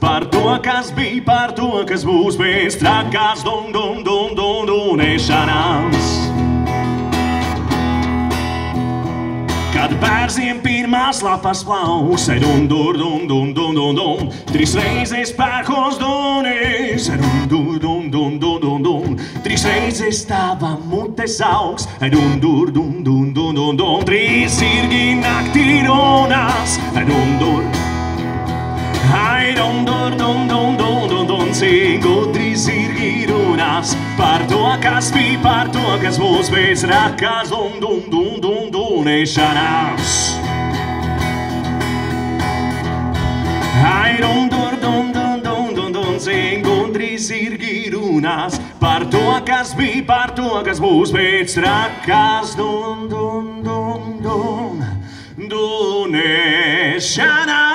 par to, kas bija, par to, kas būs pēc trakās dun, dun, dun, dun, dunēšanās. Kad bērziem pirmās lapas plausē, dun, dun, dun, dun, dun, dun, dun, trīs reizes pērkons dunīs, dun, dun, dun, dun, dun, dun, dun, trīs reizes tava mutes augs, dun, dun, dun, dun, dun, dun, dun, trīs irgi naktī runās, dun, dun, Ai, dun, dun, dun, dun, dun, dun, dun, cik gudri zirgi runās par to, kas bija, par to, kas būs pēc rakās, dun, dun, dun, dun, dunēšanās. Ai, dun, dun, dun, dun, dun, dun, dun, cik gudri zirgi runās par to, kas bija, par to, kas būs pēc rakās, dun, dun, dun, dun, dunēšanās.